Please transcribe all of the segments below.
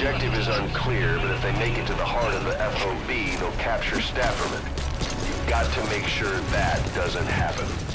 objective is unclear, but if they make it to the heart of the FOB, they'll capture Stafferman. You've got to make sure that doesn't happen.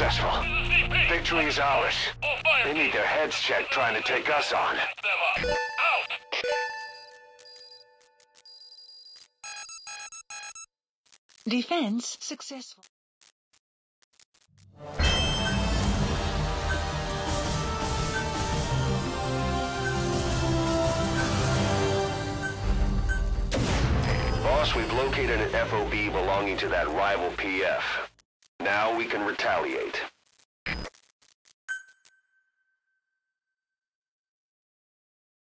Successful. Victory is ours. They need their heads checked trying to take us on. Defense successful. Boss, we've located an FOB belonging to that rival PF. Now we can retaliate.